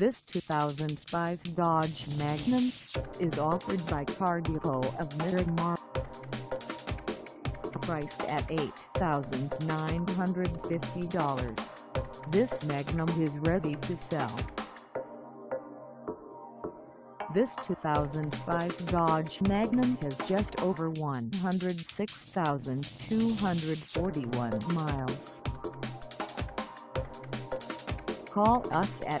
This 2005 Dodge Magnum is offered by Car of Miramar. Priced at $8,950, this Magnum is ready to sell. This 2005 Dodge Magnum has just over 106,241 miles. Call us at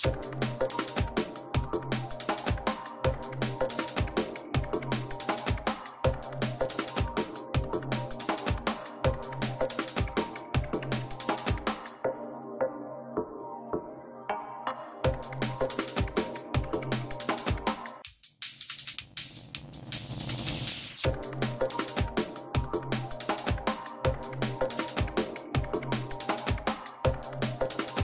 Thank